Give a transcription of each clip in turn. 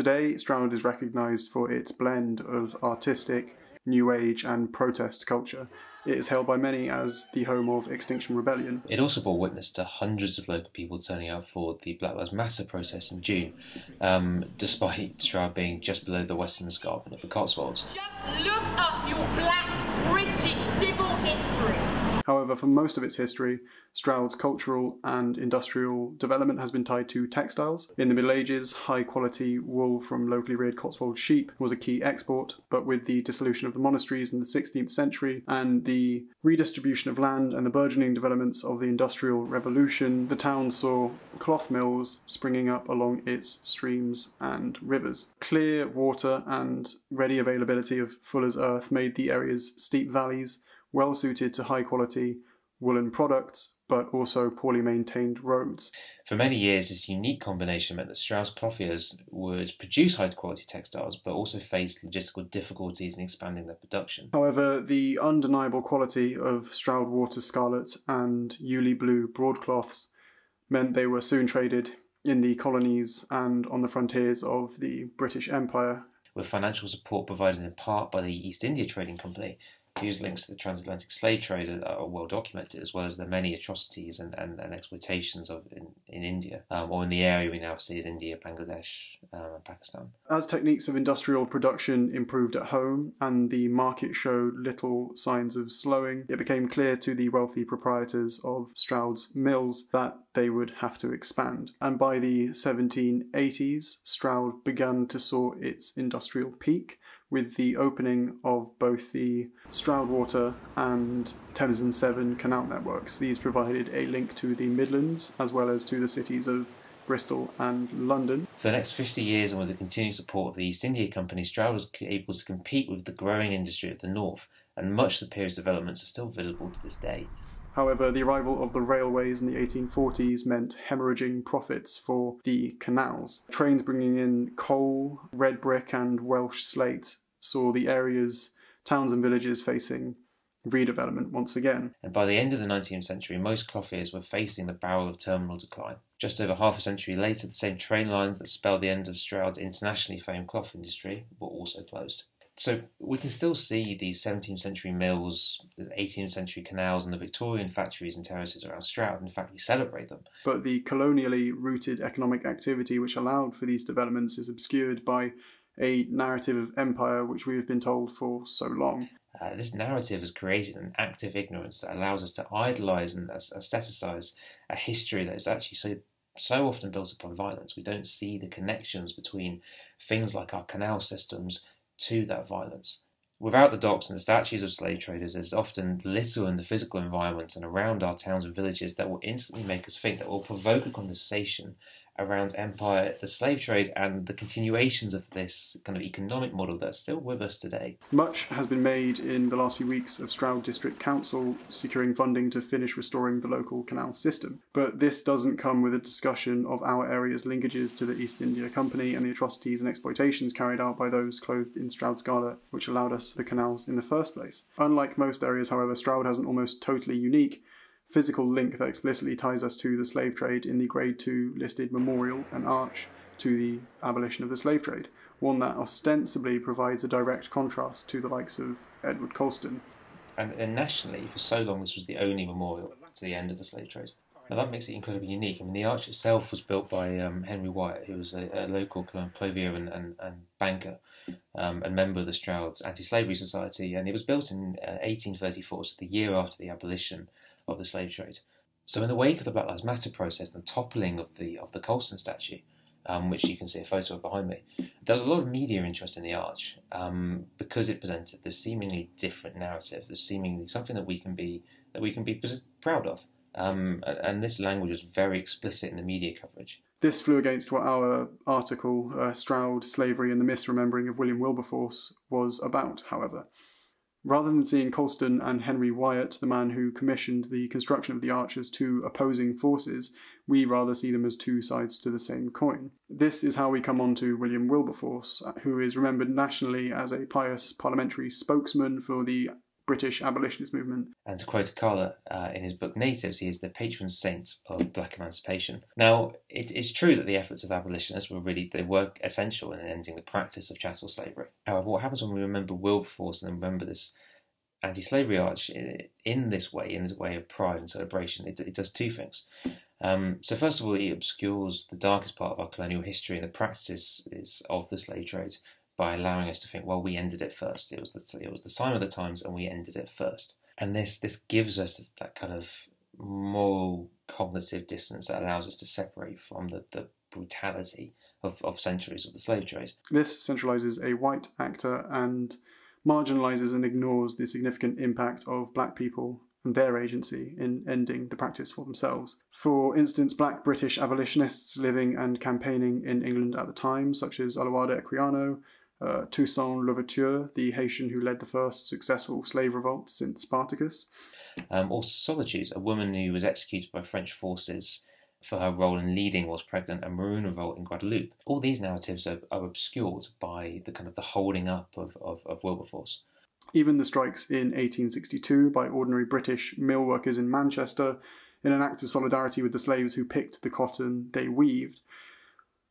Today, Stroud is recognised for its blend of artistic, new age, and protest culture. It is held by many as the home of Extinction Rebellion. It also bore witness to hundreds of local people turning out for the Black Lives Matter protest in June, um, despite Stroud being just below the western escarpment of the Cotswolds. Just look up your black British civil history. However, for most of its history, Stroud's cultural and industrial development has been tied to textiles. In the Middle Ages, high quality wool from locally reared Cotswold sheep was a key export, but with the dissolution of the monasteries in the 16th century and the redistribution of land and the burgeoning developments of the Industrial Revolution, the town saw cloth mills springing up along its streams and rivers. Clear water and ready availability of fuller's earth made the area's steep valleys well suited to high quality woolen products, but also poorly maintained roads. For many years, this unique combination meant that Stroud's clothiers would produce high quality textiles, but also faced logistical difficulties in expanding their production. However, the undeniable quality of Stroud Water Scarlet and Uley Blue broadcloths meant they were soon traded in the colonies and on the frontiers of the British Empire. With financial support provided in part by the East India Trading Company, whose links to the transatlantic slave trade are, well documented, as well as the many atrocities and, and, and exploitations of in, in India, um, or in the area we now see as India, Bangladesh, um, and Pakistan. As techniques of industrial production improved at home and the market showed little signs of slowing, it became clear to the wealthy proprietors of Stroud's mills that they would have to expand. And by the 1780s, Stroud began to saw its industrial peak with the opening of both the Stroudwater and Thames and Severn canal networks. These provided a link to the Midlands as well as to the cities of Bristol and London. For the next 50 years, and with the continued support of the East India Company, Stroud was able to compete with the growing industry of the north, and much of the period's developments are still visible to this day. However, the arrival of the railways in the 1840s meant hemorrhaging profits for the canals. Trains bringing in coal, red brick, and Welsh slate saw the area's towns and villages facing redevelopment once again. And by the end of the 19th century, most clothiers were facing the barrel of terminal decline. Just over half a century later, the same train lines that spelled the end of Stroud's internationally famed cloth industry were also closed. So we can still see these 17th century mills, the 18th century canals, and the Victorian factories and terraces around Stroud. In fact, we celebrate them. But the colonially rooted economic activity which allowed for these developments is obscured by a narrative of empire which we have been told for so long. Uh, this narrative has created an active ignorance that allows us to idolize and aestheticize a history that is actually so so often built upon violence. We don't see the connections between things like our canal systems to that violence. Without the docks and the statues of slave traders, there's often little in the physical environment and around our towns and villages that will instantly make us think, that will provoke a conversation around empire, the slave trade, and the continuations of this kind of economic model that's still with us today. Much has been made in the last few weeks of Stroud District Council securing funding to finish restoring the local canal system. But this doesn't come with a discussion of our area's linkages to the East India Company and the atrocities and exploitations carried out by those clothed in Stroud Scarlet, which allowed us the canals in the first place. Unlike most areas, however, Stroud has an almost totally unique physical link that explicitly ties us to the slave trade in the Grade 2 listed memorial and arch to the abolition of the slave trade, one that ostensibly provides a direct contrast to the likes of Edward Colston. And, and nationally, for so long, this was the only memorial to the end of the slave trade. Now that makes it incredibly unique. I mean, the arch itself was built by um, Henry Wyatt, who was a, a local clothier and, and, and banker um, and member of the Stroud's Anti-Slavery Society, and it was built in uh, 1834, so the year after the abolition of the slave trade. So, in the wake of the Black Lives Matter process and the toppling of the of the Colston statue, um, which you can see a photo of behind me, there was a lot of media interest in the arch um, because it presented this seemingly different narrative, this seemingly something that we can be that we can be proud of. Um, and this language was very explicit in the media coverage. This flew against what our article, uh, Stroud, Slavery and the Misremembering of William Wilberforce, was about, however. Rather than seeing Colston and Henry Wyatt, the man who commissioned the construction of the arch, as two opposing forces, we rather see them as two sides to the same coin. This is how we come on to William Wilberforce, who is remembered nationally as a pious parliamentary spokesman for the British abolitionist movement. And to quote Akala uh, in his book Natives, he is the patron saint of black emancipation. Now, it is true that the efforts of abolitionists were really they were essential in ending the practice of chattel slavery. However, what happens when we remember Wilberforce and remember this anti-slavery arch in this way, in this way of pride and celebration, it, it does two things. Um, so first of all, it obscures the darkest part of our colonial history and the practices of the slave trade by allowing us to think, well, we ended it first. It was the, it was the sign of the times, and we ended it first. And this this gives us that kind of moral cognitive distance that allows us to separate from the, the brutality of, of centuries of the slave trade. This centralises a white actor and marginalises and ignores the significant impact of black people and their agency in ending the practice for themselves. For instance, black British abolitionists living and campaigning in England at the time, such as Olaudah Equiano, uh, Toussaint Louverture, the Haitian who led the first successful slave revolt since Spartacus. Um, or Solitude, a woman who was executed by French forces for her role in leading was pregnant and Maroon revolt in Guadeloupe. All these narratives are, are obscured by the kind of the holding up of, of, of Wilberforce. Even the strikes in 1862 by ordinary British mill workers in Manchester, in an act of solidarity with the slaves who picked the cotton they weaved,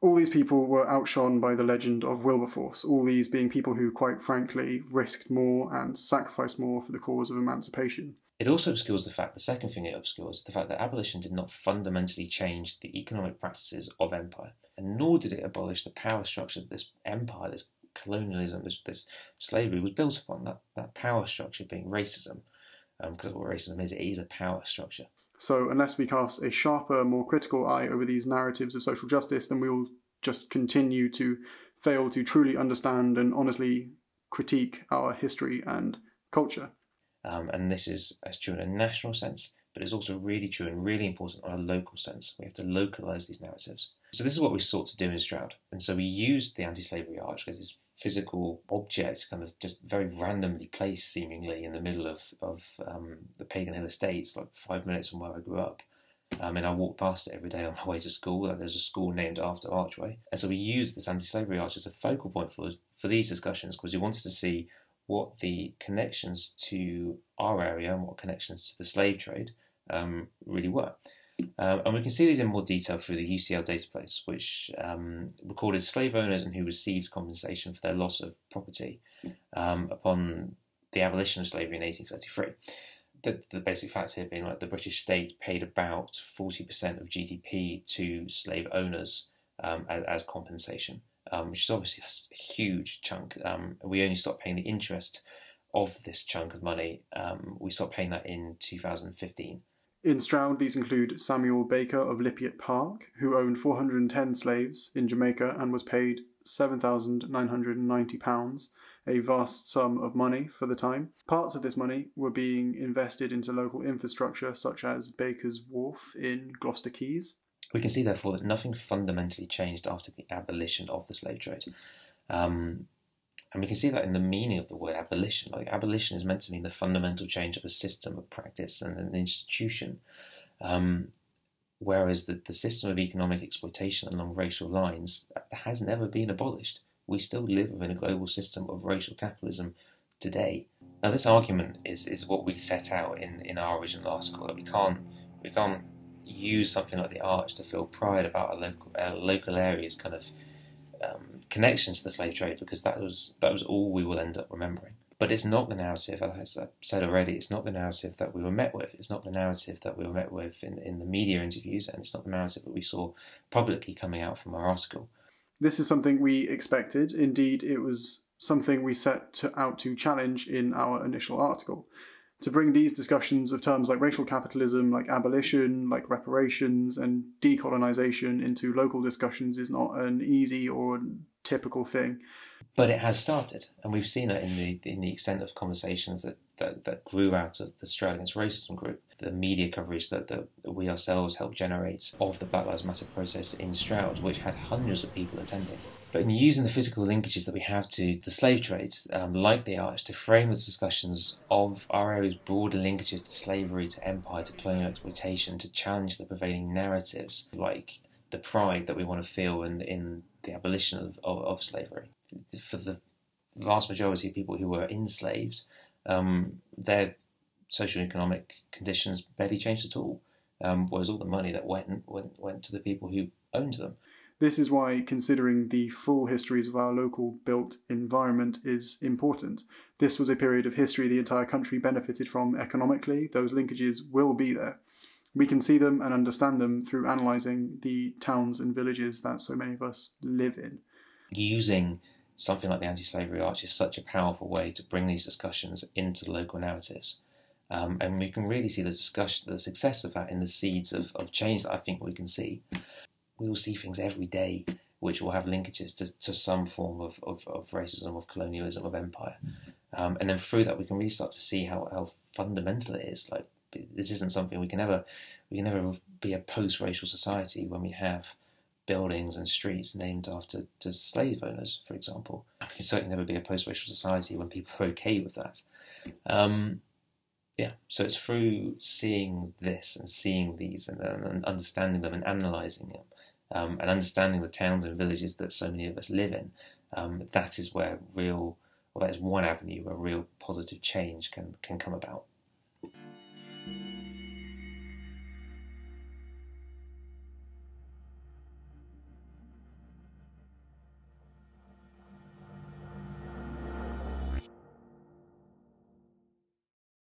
all these people were outshone by the legend of Wilberforce, all these being people who, quite frankly, risked more and sacrificed more for the cause of emancipation. It also obscures the fact, the second thing it obscures, the fact that abolition did not fundamentally change the economic practices of empire, and nor did it abolish the power structure that this empire, this colonialism, this, this slavery was built upon, that, that power structure being racism. Because um, what racism is, it is a power structure. So, unless we cast a sharper, more critical eye over these narratives of social justice, then we will just continue to fail to truly understand and honestly critique our history and culture. Um, and this is as true in a national sense, but it's also really true and really important on a local sense. We have to localize these narratives. So this is what we sought to do in Stroud. And so we used the anti-slavery arch as this physical object, kind of just very randomly placed, seemingly in the middle of of um, the Pagan Hill Estates, like five minutes from where I grew up. Um, and I walk past it every day on my way to school. Like there's a school named after Archway, and so we used this anti-slavery arch as a focal point for for these discussions because we wanted to see what the connections to our area and what connections to the slave trade um, really were. Um, and we can see these in more detail through the UCL database, which um, recorded slave owners and who received compensation for their loss of property um, upon the abolition of slavery in 1833. The, the basic facts here being like the British state paid about 40% of GDP to slave owners um, as, as, compensation, um, which is obviously a huge chunk. Um, we only stopped paying the interest of this chunk of money. we stopped paying that in 2015. In Stroud, these include Samuel Baker of Lypiatt Park, who owned 410 slaves in Jamaica and was paid £7,990, a vast sum of money for the time. Parts of this money were being invested into local infrastructure, such as Baker's Wharf in Gloucester Quays. We can see, therefore, that nothing fundamentally changed after the abolition of the slave trade. Um, and we can see that in the meaning of the word abolition. Like abolition is meant to mean the fundamental change of a system of practice and an institution. Um, whereas the, the system of economic exploitation along racial lines has never been abolished. We still live within a global system of racial capitalism today. Now, this argument is, is what we set out in, in our original article that we can't we can't use something like the arch to feel pride about our local our local areas kind of um, connections to the slave trade because that was that was all we will end up remembering. But it's not the narrative, as I said already, it's not the narrative that we were met with. It's not the narrative that we were met with in, in the media interviews, and it's not the narrative that we saw publicly coming out from our article. This is something we expected. Indeed, it was something we set to, out to challenge in our initial article to bring these discussions of terms like racial capitalism, like abolition, like reparations, and decolonization into local discussions is not an easy or typical thing. But it has started, and we've seen it in the in the extent of conversations that, that, that grew out of the Stroud Against Racism group, the media coverage that, that we ourselves helped generate of the Black Lives Matter process in Stroud, which had hundreds of people attending. But in using the physical linkages that we have to the slave trade, um, like the arch, to frame the discussions of our area's broader linkages to slavery, to empire, to colonial exploitation, to challenge the prevailing narratives, like the pride that we want to feel in, in the abolition of, of, of slavery. For the vast majority of people who were enslaved, um, their social and economic conditions barely changed at all. Um, whereas all the money that went, went went to the people who owned them. This is why considering the full histories of our local built environment is important. This was a period of history the entire country benefited from economically. Those linkages will be there. We can see them and understand them through analysing the towns and villages that so many of us live in. Using something like the anti slavery arch is such a powerful way to bring these discussions into local narratives. Um, and we can really see the discussion, the success of that in the seeds of, of change that I think we can see. We will see things every day which will have linkages to, to some form of, of, of racism, of colonialism, of empire. Um, and then through that, we can really start to see how, how fundamental it is. Like this isn't something we can ever we can never be a post-racial society when we have buildings and streets named after to slave owners, for example. We can certainly never be a post-racial society when people are okay with that. Um, yeah, so it's through seeing this and seeing these and, and understanding them and analysing them um, and understanding the towns and villages that so many of us live in. Um, that is where real, well, that is one avenue where real positive change can can come about.